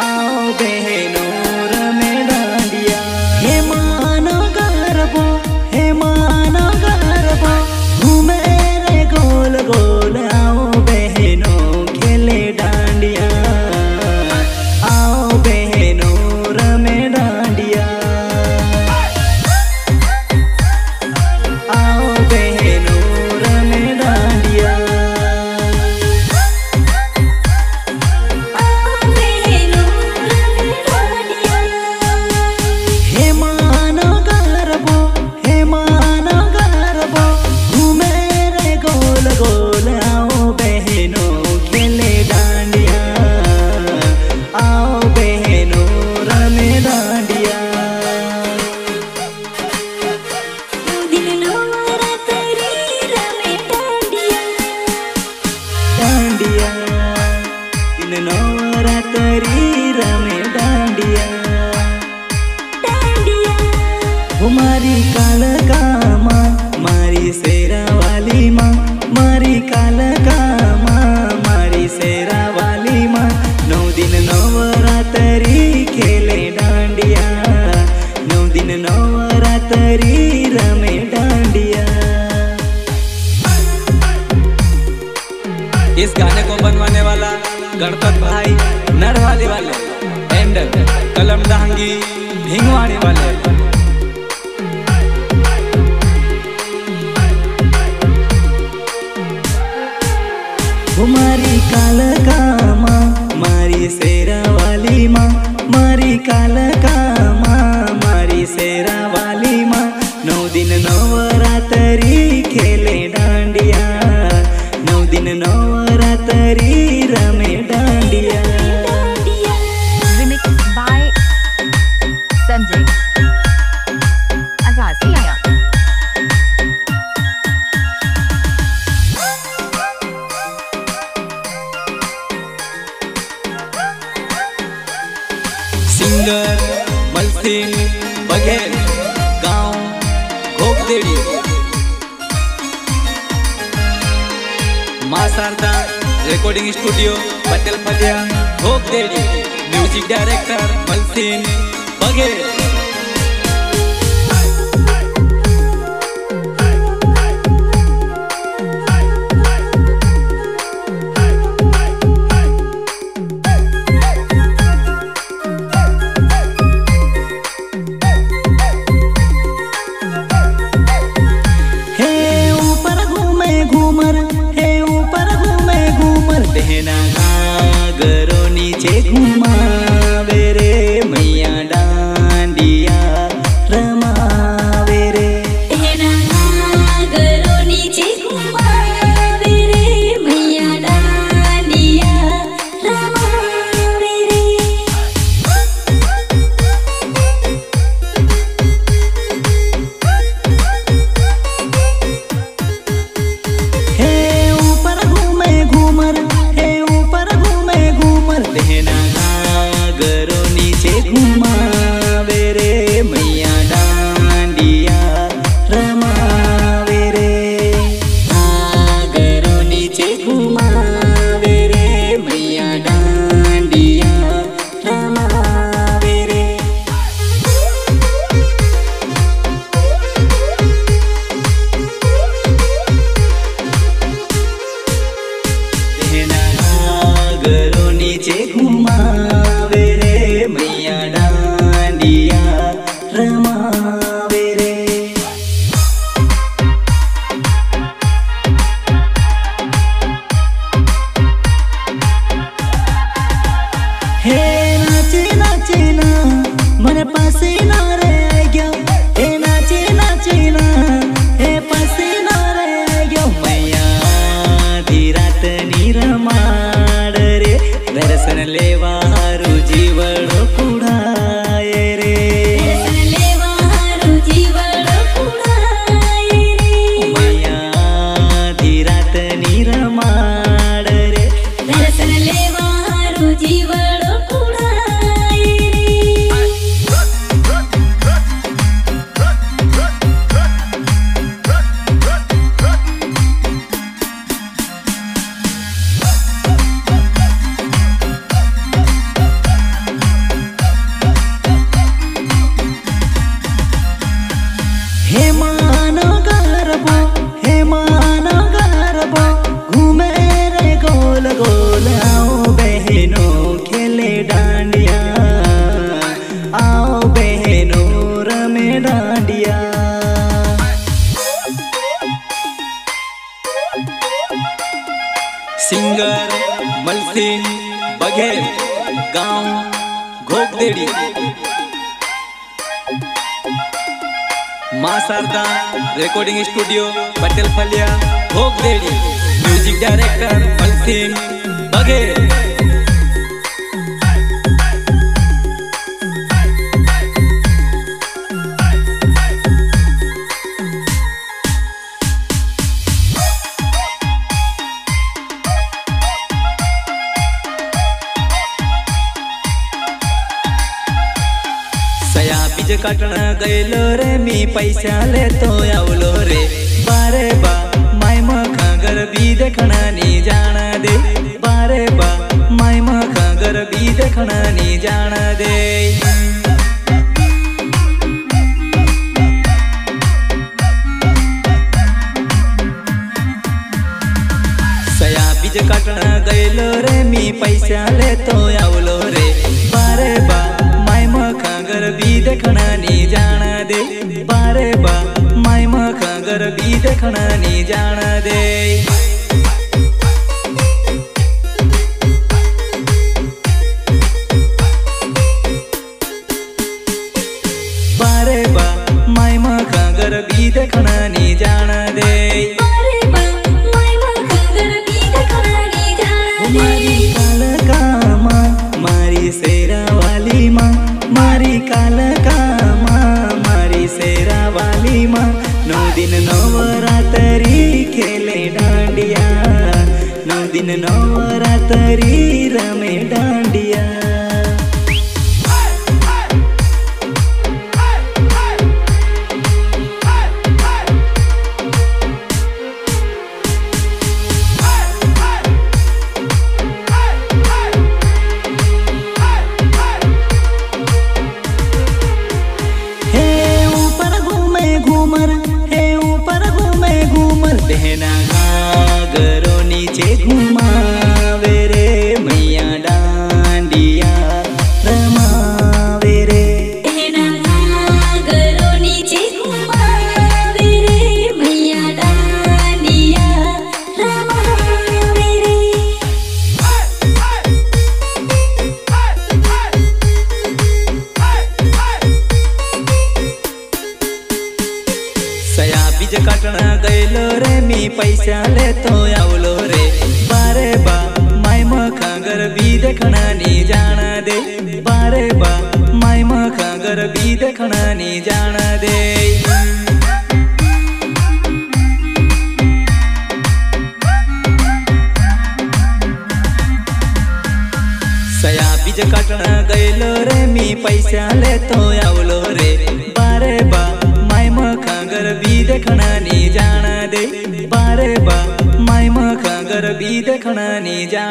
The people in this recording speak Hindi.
ao bên गाने को बनवाने वाला गणपत भाई नरवाले वाले एंड कलम दहंगी भिंगवाड़े वाले। मारी काल का मा, मारी सेरा वाली માં मारी काल का माँ शारदा रिकॉर्डिंग स्टूडियो पटेल फलिया भोग देड़ी म्यूज़िक डायरेक्टर मलसिन बघेल. घोक देड़ी माँ शारदा रिकॉर्डिंग स्टूडियो पटेल फलिया घोक देड़ी म्यूज़िक डायरेक्टर फल सिंह बघेल। पैसा लेतो आवलो रे। बारे बा माय मखागर बी देखणा नी जाण दे। बारे बा माय मखागर बी देखणा नी जाण दे बीज काटण गयलो रे, मी पैसा लेतो आवलो रे। बारे बा माय मखागर बी देखणा नी जाण दे। नज़र भी देखना नहीं जान दे। घर भी देखना नहीं जान दे। मारी काल का मारी शेरा वाली माँ मारी काल का दिन नवरात्रि खेले डांडिया। नौ दिन नवरात्रि रमे डांडिया से घुमावे रे मैया डांडिया। रमावे रे। सया बीज काटणा गयलो रे मी पैसा ले लेतो आवलो रे। मखागर बी देखणा नी जाण दे। बारे बा माय खागर भी देखना नी जाण दे। सया बीज काटण गयलो रे, मी पैसा लेतो आवलो रे। बारे बा माय मखागर भी देखना नी जाण दे। बारे बा माय मखागर भी देखना नी जाण